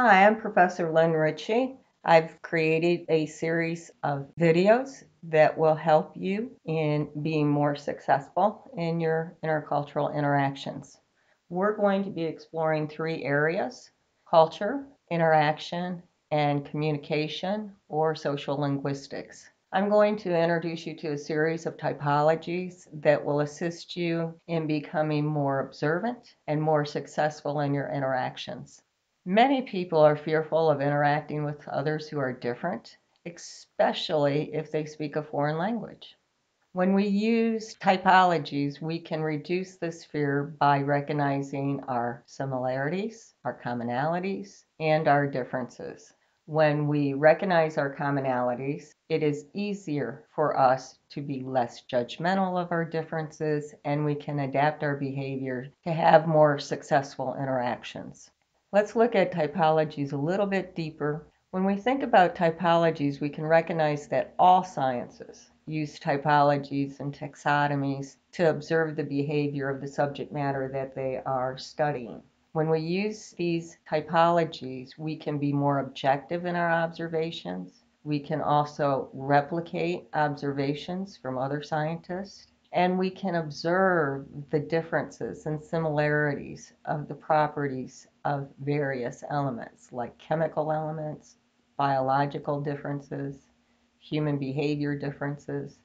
Hi, I'm Professor Lynn Ritchie. I've created a series of videos that will help you in being more successful in your intercultural interactions. We're going to be exploring three areas culture, interaction, and communication or social linguistics. I'm going to introduce you to a series of typologies that will assist you in becoming more observant and more successful in your interactions. Many people are fearful of interacting with others who are different, especially if they speak a foreign language. When we use typologies, we can reduce this fear by recognizing our similarities, our commonalities, and our differences. When we recognize our commonalities, it is easier for us to be less judgmental of our differences and we can adapt our behavior to have more successful interactions. Let's look at typologies a little bit deeper. When we think about typologies, we can recognize that all sciences use typologies and taxonomies to observe the behavior of the subject matter that they are studying. When we use these typologies, we can be more objective in our observations. We can also replicate observations from other scientists. And we can observe the differences and similarities of the properties of various elements, like chemical elements, biological differences, human behavior differences.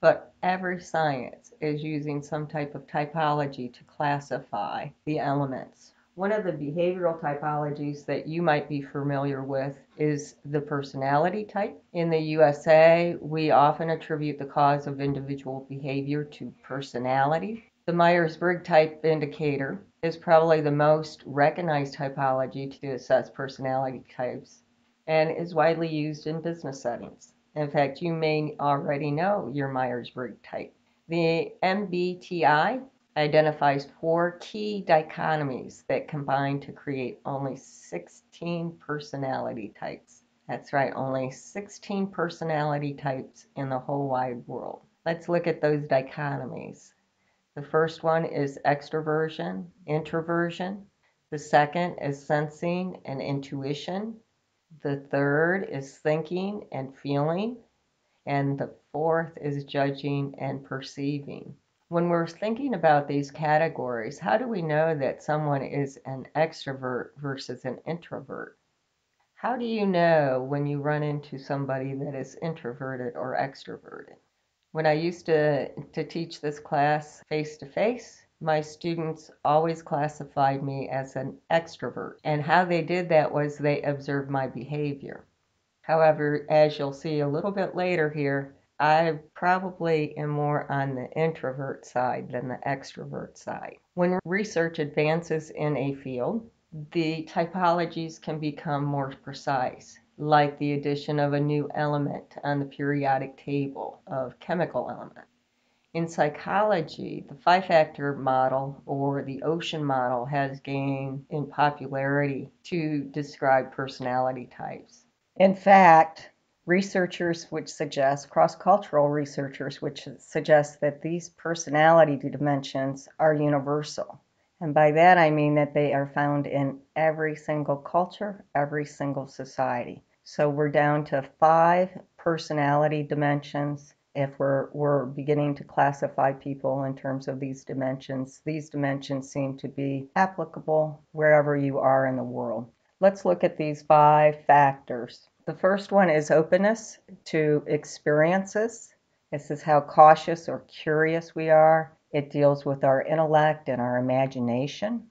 But every science is using some type of typology to classify the elements one of the behavioral typologies that you might be familiar with is the personality type. In the USA, we often attribute the cause of individual behavior to personality. The Myers Briggs type indicator is probably the most recognized typology to assess personality types and is widely used in business settings. In fact, you may already know your Myers Briggs type. The MBTI identifies four key dichotomies that combine to create only 16 personality types. That's right, only 16 personality types in the whole wide world. Let's look at those dichotomies. The first one is extroversion, introversion. The second is sensing and intuition. The third is thinking and feeling. And the fourth is judging and perceiving when we're thinking about these categories, how do we know that someone is an extrovert versus an introvert? How do you know when you run into somebody that is introverted or extroverted? When I used to, to teach this class face to face, my students always classified me as an extrovert. And how they did that was they observed my behavior. However, as you'll see a little bit later here, I probably am more on the introvert side than the extrovert side. When research advances in a field, the typologies can become more precise, like the addition of a new element on the periodic table of chemical elements. In psychology, the five factor model or the ocean model has gained in popularity to describe personality types. In fact, researchers which suggest, cross-cultural researchers which suggest that these personality dimensions are universal. And by that I mean that they are found in every single culture, every single society. So we're down to five personality dimensions. If we're, we're beginning to classify people in terms of these dimensions, these dimensions seem to be applicable wherever you are in the world. Let's look at these five factors. The first one is openness to experiences. This is how cautious or curious we are. It deals with our intellect and our imagination.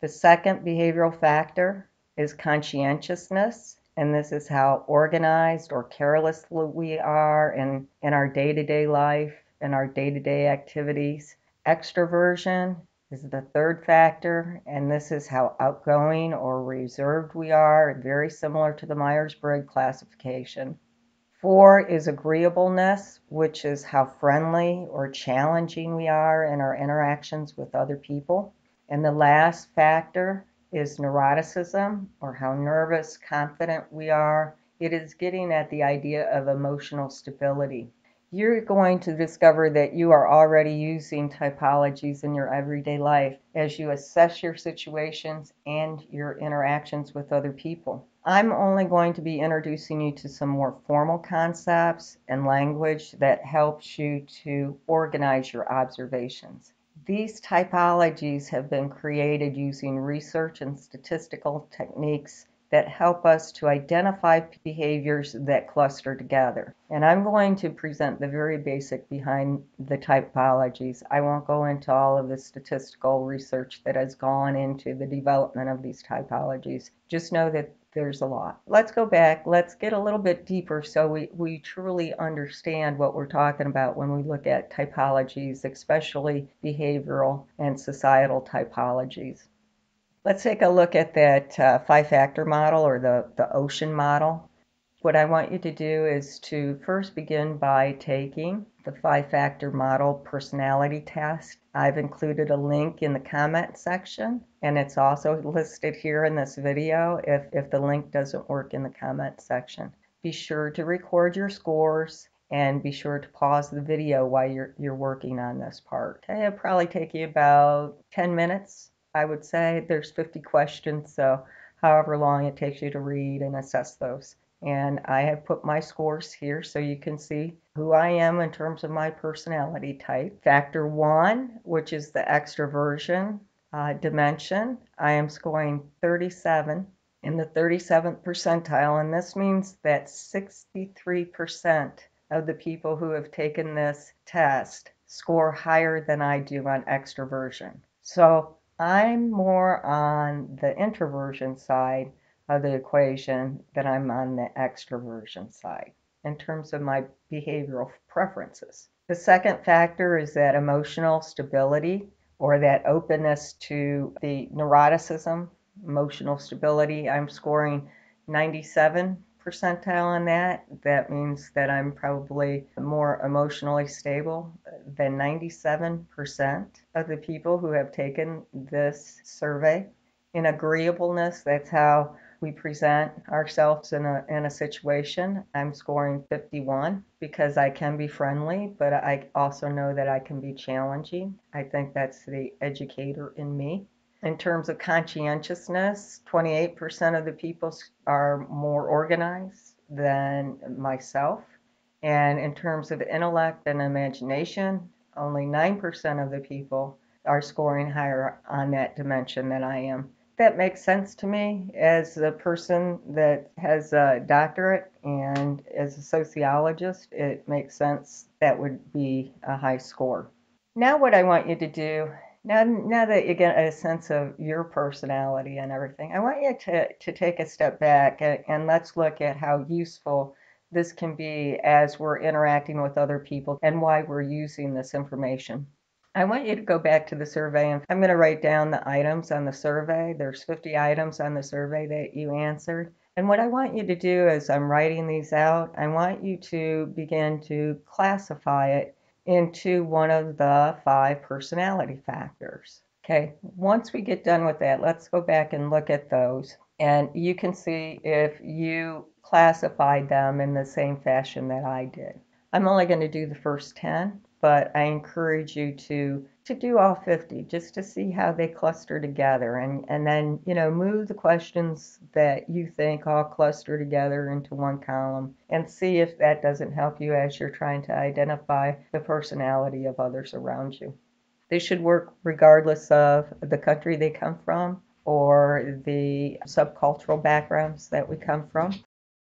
The second behavioral factor is conscientiousness, and this is how organized or careless we are in, in our day to day life and our day to day activities. Extroversion is the third factor, and this is how outgoing or reserved we are, very similar to the Myers Briggs classification. Four is agreeableness, which is how friendly or challenging we are in our interactions with other people. And the last factor is neuroticism, or how nervous, confident we are. It is getting at the idea of emotional stability. you're going to discover that you are already using typologies in your everyday life as you assess your situations and your interactions with other people. I'm only going to be introducing you to some more formal concepts and language that helps you to organize your observations. These typologies have been created using research and statistical techniques that help us to identify behaviors that cluster together. And I'm going to present the very basic behind the typologies. I won't go into all of the statistical research that has gone into the development of these typologies. Just know that there's a lot. Let's go back. Let's get a little bit deeper so we, we truly understand what we're talking about when we look at typologies, especially behavioral and societal typologies. Let's take a look at that uh, five-factor model or the, the ocean model. What I want you to do is to first begin by taking the five-factor model personality test. I've included a link in the comment section and it's also listed here in this video if, if the link doesn't work in the comment section. Be sure to record your scores and be sure to pause the video while you're, you're working on this part. Okay, it'll probably take you about 10 minutes I would say there's 50 questions, so however long it takes you to read and assess those. And I have put my scores here so you can see who I am in terms of my personality type. Factor one, which is the extroversion uh, dimension, I am scoring 37 in the 37th percentile, and this means that 63% of the people who have taken this test score higher than I do on extroversion. So I'm more on the introversion side of the equation that I'm on the extroversion side in terms of my behavioral preferences. The second factor is that emotional stability or that openness to the neuroticism, emotional stability. I'm scoring 97 percentile on that, that means that I'm probably more emotionally stable than 97% of the people who have taken this survey. In agreeableness, that's how we present ourselves in a, in a situation. I'm scoring 51 because I can be friendly, but I also know that I can be challenging. I think that's the educator in me. In terms of conscientiousness, 28% of the people are more organized than myself. And in terms of intellect and imagination, only 9% of the people are scoring higher on that dimension than I am. That makes sense to me as a person that has a doctorate and as a sociologist, it makes sense that would be a high score. Now, what I want you to do now, now that you get a sense of your personality and everything, I want you to, to take a step back and, and let's look at how useful this can be as we're interacting with other people and why we're using this information. I want you to go back to the survey and I'm going to write down the items on the survey. There's 50 items on the survey that you answered. And what I want you to do as I'm writing these out, I want you to begin to classify it into one of the five personality factors. Okay, once we get done with that, let's go back and look at those. And you can see if you classified them in the same fashion that I did. I'm only going to do the first 10, but I encourage you to to do all 50 just to see how they cluster together and and then you know move the questions that you think all cluster together into one column and see if that doesn't help you as you're trying to identify the personality of others around you. They should work regardless of the country they come from or the subcultural backgrounds that we come from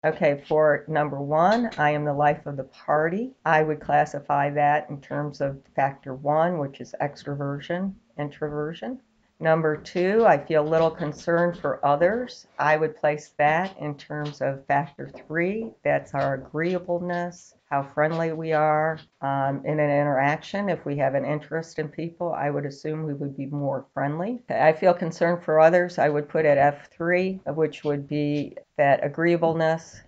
Okay, for number one, I am the life of the party. I would classify that in terms of factor one, which is extroversion, introversion. Number two, I feel little concern for others. I would place that in terms of factor three. That's our agreeableness, how friendly we are um, in an interaction. If we have an interest in people, I would assume we would be more friendly. I feel concerned for others. I would put at F3, which would be that agreeableness.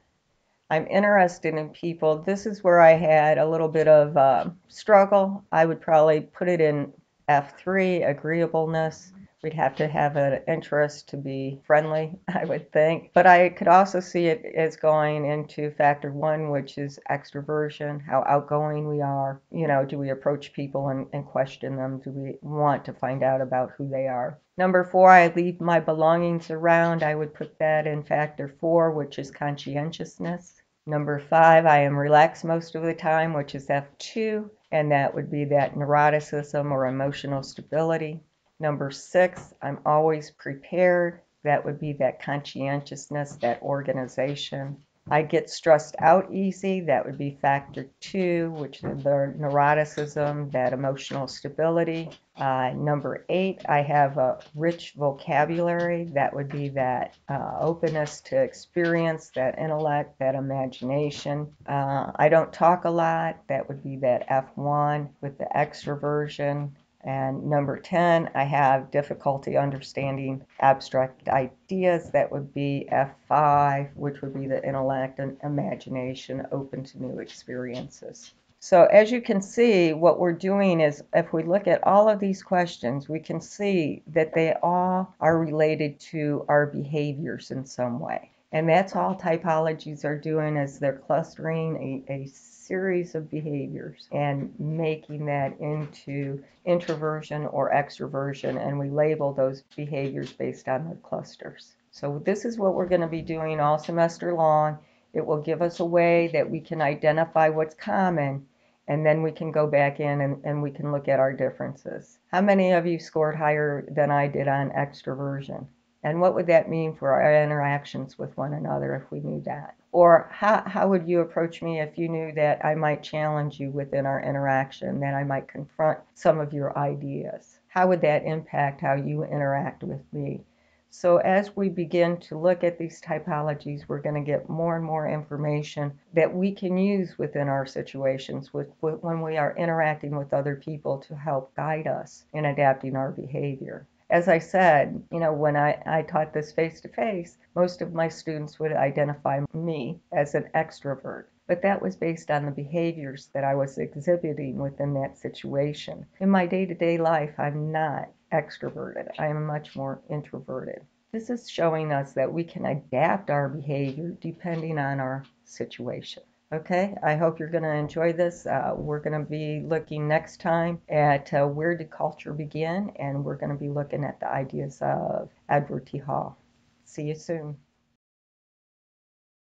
I'm interested in people. This is where I had a little bit of uh, struggle. I would probably put it in F3, agreeableness. We'd have to have an interest to be friendly, I would think. But I could also see it as going into factor one, which is extroversion, how outgoing we are. You know, do we approach people and, and question them? Do we want to find out about who they are? Number four, I leave my belongings around. I would put that in factor four, which is conscientiousness. Number five, I am relaxed most of the time, which is F2, and that would be that neuroticism or emotional stability. Number six, I'm always prepared. That would be that conscientiousness, that organization. I get stressed out easy. That would be factor two, which is the neuroticism, that emotional stability. Uh, number eight, I have a rich vocabulary. That would be that uh, openness to experience, that intellect, that imagination. Uh, I don't talk a lot. That would be that F1 with the extroversion. And number 10, I have difficulty understanding abstract ideas. That would be F5, which would be the intellect and imagination open to new experiences. So as you can see, what we're doing is if we look at all of these questions, we can see that they all are related to our behaviors in some way. And that's all typologies are doing is they're clustering a, a series of behaviors and making that into introversion or extroversion, and we label those behaviors based on the clusters. So this is what we're going to be doing all semester long. It will give us a way that we can identify what's common, and then we can go back in and, and we can look at our differences. How many of you scored higher than I did on extroversion? And what would that mean for our interactions with one another if we knew that? Or how, how would you approach me if you knew that I might challenge you within our interaction, that I might confront some of your ideas? How would that impact how you interact with me? So as we begin to look at these typologies, we're going to get more and more information that we can use within our situations with, when we are interacting with other people to help guide us in adapting our behavior as I said, you know, when I, I taught this face to face, most of my students would identify me as an extrovert. But that was based on the behaviors that I was exhibiting within that situation. In my day to day life, I'm not extroverted, I am much more introverted. This is showing us that we can adapt our behavior depending on our situation. Okay, I hope you're going to enjoy this. Uh, we're going to be looking next time at uh, where did culture begin, and we're going to be looking at the ideas of Edward T. Hall. See you soon.